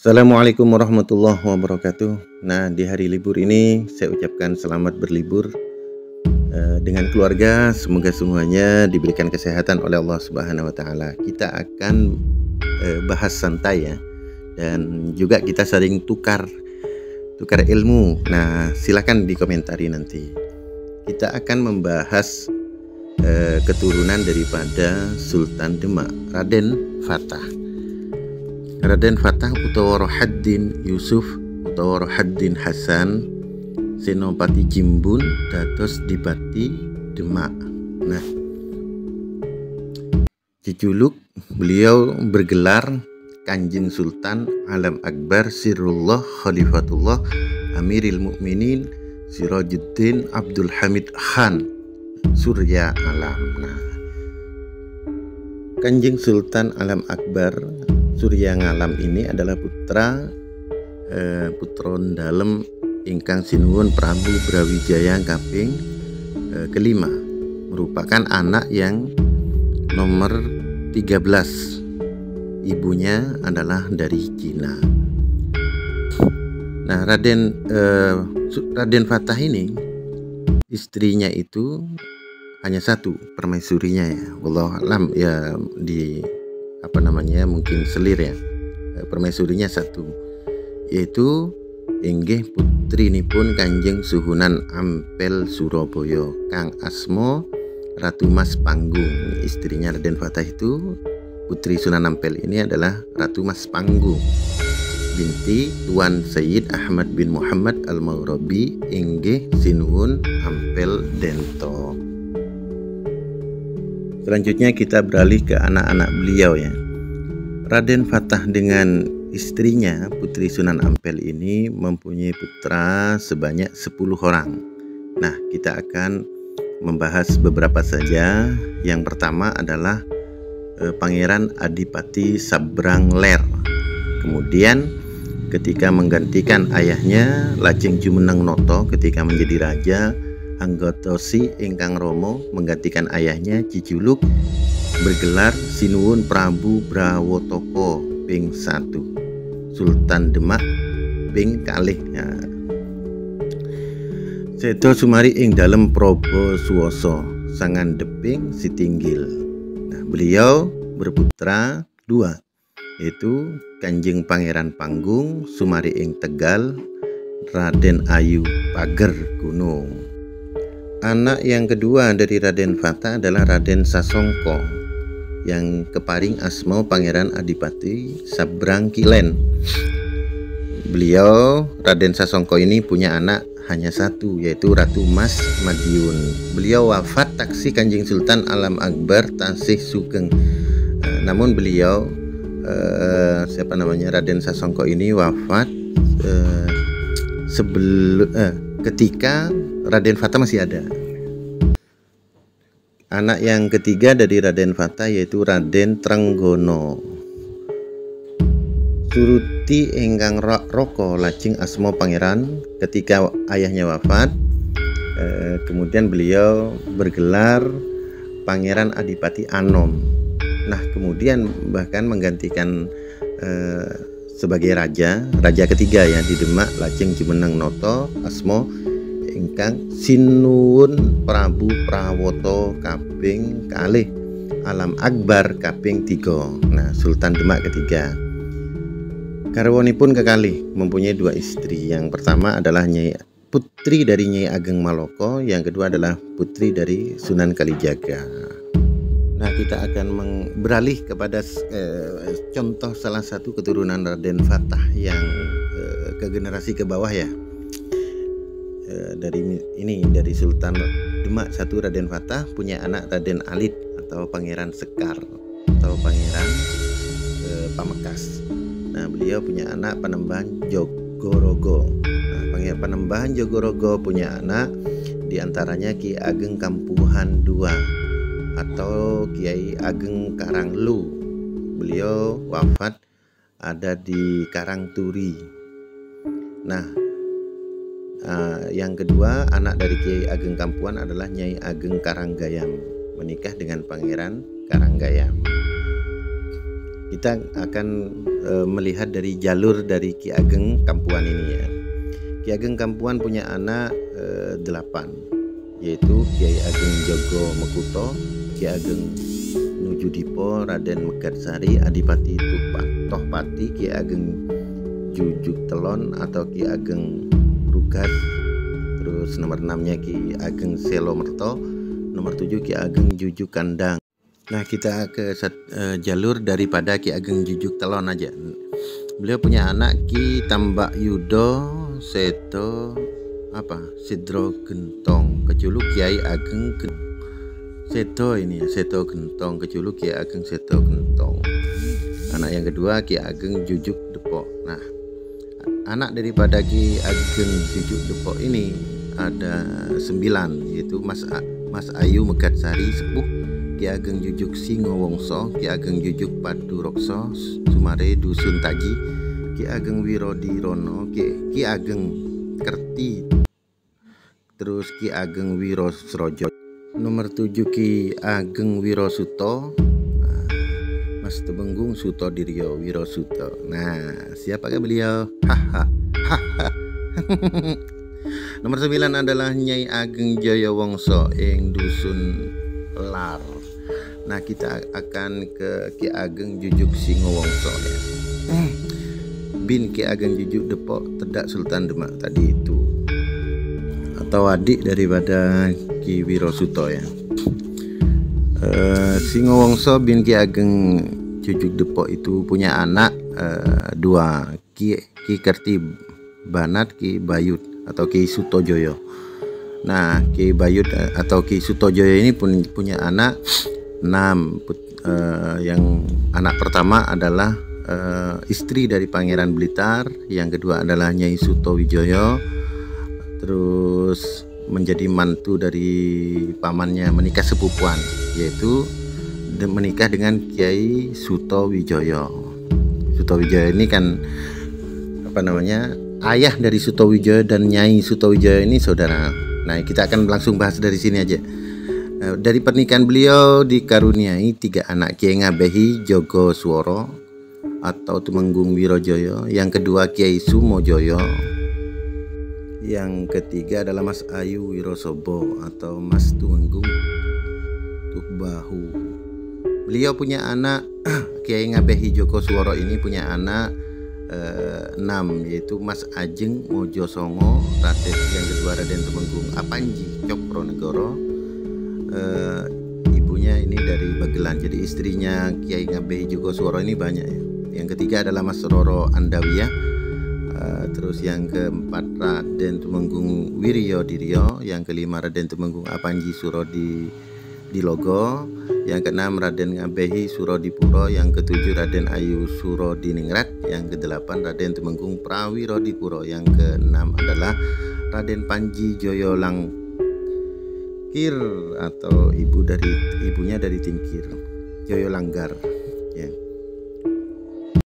Assalamualaikum warahmatullahi wabarakatuh. Nah, di hari libur ini saya ucapkan selamat berlibur uh, dengan keluarga. Semoga semuanya diberikan kesehatan oleh Allah Subhanahu wa taala. Kita akan uh, bahas santai ya. Dan juga kita sering tukar tukar ilmu. Nah, silakan dikomentari nanti. Kita akan membahas uh, keturunan daripada Sultan Demak, Raden Fatah. Raden Fatah utawa Rohaddin Yusuf utawa Rohaddin Hasan Senopati Jimbun dados dibati Demak. Nah, dijuluk beliau bergelar Kanjeng Sultan Alam Akbar Sirullah Khalifatullah Amiril Mukminin Sirajuddin Abdul Hamid Khan Surya Alam. Nah, Kanjeng Sultan Alam Akbar Surya Ngalam ini adalah putra eh, putron dalam ingkang sinuwun Prabu Brawijaya kaping eh, kelima. Merupakan anak yang nomor 13 ibunya adalah dari Cina. Nah Raden eh, Raden Fatah ini istrinya itu hanya satu permaisurinya ya. Allah alam ya di apa namanya mungkin selir ya. Eh, permaisurinya satu. Yaitu inggih putri pun Kanjeng Suhunan Ampel Surabaya Kang Asmo Ratu Mas Panggung. Istrinya Raden Fatah itu putri Sunan Ampel ini adalah Ratu Mas Panggung. Binti Tuan Sayyid Ahmad bin Muhammad Al-Maghrabi inggih Sinuhun Ampel Dento Selanjutnya kita beralih ke anak-anak beliau ya. Raden Fatah dengan istrinya Putri Sunan Ampel ini mempunyai putra sebanyak 10 orang. Nah, kita akan membahas beberapa saja. Yang pertama adalah eh, Pangeran Adipati Sabrang Ler. Kemudian ketika menggantikan ayahnya Lajeng Jumeneng Noto ketika menjadi raja Anggotosi ingkang Romo menggantikan ayahnya Ciculuk bergelar Sinuwun Prabu Brawotoko ping satu. Sultan Demak ping kalih. Ya. Sedo Sumari ing dalam Probo Suwoso Sangan Deping Sitinggil. Nah, Beliau berputra dua yaitu Kanjeng Pangeran Panggung Sumari ing Tegal Raden Ayu Pager Gunung Anak yang kedua dari Raden Fata adalah Raden Sasongko yang keparing asmo Pangeran Adipati Sabrang Kilen. Beliau Raden Sasongko ini punya anak hanya satu yaitu Ratu Mas Madiun. Beliau wafat taksi Kanjeng Sultan Alam Akbar Tasih Sugeng. Eh, namun beliau uh, siapa namanya Raden Sasongko ini wafat uh, sebelum uh, ketika Raden Fata masih ada. Anak yang ketiga dari Raden Fata yaitu Raden Trenggono. Suruti enggang roko lajeng asmo pangeran ketika ayahnya wafat. Eh, kemudian beliau bergelar Pangeran Adipati Anom. Nah, kemudian bahkan menggantikan eh, sebagai raja, raja ketiga ya di Demak lajeng Jumeneng Noto asmo ingkang sinuwun Prabu Prawoto kaping kalih. Alam Akbar kaping tiga. Nah Sultan Demak ketiga. Pun kekali mempunyai dua istri. Yang pertama adalah Nyai putri dari Nyai Ageng Maloko yang kedua adalah putri dari Sunan Kalijaga. Nah, kita akan beralih kepada eh, contoh salah satu keturunan Raden Fatah yang eh, ke generasi ke bawah ya. Eh, dari ini dari Sultan Demak satu Raden Fatah punya anak Raden Alit atau Pangeran Sekar atau Pangeran eh, Pamekas. Nah beliau punya anak Panembahan Jogorogo. Nah, Pangeran Panembahan Jogorogo punya anak di antaranya Ki Ageng Kampuhan II atau Kiai Ageng Karanglu. Beliau wafat ada di Karangturi. Nah, Uh, yang kedua, anak dari Kiai Ageng Kampuan adalah Nyai Ageng Karanggayam, menikah dengan Pangeran Karanggayam. kita akan e, melihat dari jalur dari Ki Ageng Kampuan ini ya. Ki Ageng Kampuan punya anak e, delapan, yaitu Kiai Ageng Jogo Mekuto, Ki Ageng Nujudipo, Raden Megarsari, Adipati Tupak, Tohpati, Ki Ageng Jujuk Telon atau Ki Ageng Rugas, terus nomor 6 nya Ki Ageng Selo Merto, nomor 7 Ki Ageng Jujuk Kandang. Nah kita ke uh, jalur daripada Ki Ageng Jujuk Telon aja. Beliau punya anak Ki Tambak Yudo Seto apa Sidro Gentong keculuk Kiai Ageng Gentong. Seto ini ya Seto Gentong keculuk Kiai Ageng Seto Gentong. Anak yang kedua Ki Ageng Jujuk anak daripada Ki Ageng Jujuk Depok ini ada sembilan yaitu Mas A, Mas Ayu Megatsari Sepuh Ki Ageng Jujuk Singo Wongso, Ki Ageng Jujuk Padu Rokso, Sumare Dusun Taji, Ki Ageng Wirodi Rono, Ki, Ki Ageng Kerti, terus Ki Ageng Wiro Srojo, nomor 7 Ki Ageng Wiro Suto, nah, Mas Tebenggung Wiro Suto. Nah, siapakah beliau? Haha. Nomor 9 adalah Nyai Ageng Jaya Wongso ing dusun Lar. Nah kita akan ke Ki Ageng Jujuk Singowongso ya. Bin Ki Ageng Jujuk Depok Tedak Sultan Demak tadi itu atau adik daripada Ki Wirosuto ya. Uh, Singowongso bin Ki Ageng Jujuk Depok itu punya anak uh, dua Ki Ki Kerti Banat Ki Bayut atau Ki Sutojoyo. Nah, Ki Bayut eh, atau Ki Sutojoyo ini pun punya anak 6 uh, yang anak pertama adalah uh, istri dari Pangeran Blitar, yang kedua adalah Nyai Suto Wijoyo, terus menjadi mantu dari pamannya menikah sepupuan, yaitu menikah dengan Kiai Suto Wijoyo. Suto Wijoyo ini kan apa namanya ayah dari Suto Wijoyo dan Nyai Suto Wijoyo ini saudara. Nah kita akan langsung bahas dari sini aja. Eh, dari pernikahan beliau dikaruniai tiga anak Kiai Ngabehi Jogo Suworo atau Tumenggung Wirojoyo, yang kedua Kiai Sumojoyo, yang ketiga adalah Mas Ayu Wirosobo atau Mas Tumenggung Tukbahu. Beliau punya anak. Kiai Ngabehi Joko Suworo ini punya anak eh, enam yaitu Mas Ajeng Mojo Songo, Raden yang kedua Raden Tumenggung Apanji Cokronegoro, uh, ibunya ini dari Bagelan. Jadi istrinya Kiai Ngabe juga Suara ini banyak ya. Yang ketiga adalah Mas Roro Andawiyah. Uh, terus yang keempat Raden Tumenggung Wiryo Diryo yang kelima Raden Tumenggung Apanji Suro di di Logo yang keenam Raden Ngabehi Suro di Puro yang ketujuh Raden Ayu Suro di Ningrat yang kedelapan Raden Tumenggung Prawiro di Puro yang keenam adalah Raden Panji Joyolang Tingkir atau ibu dari ibunya dari Tingkir Joyo Langgar ya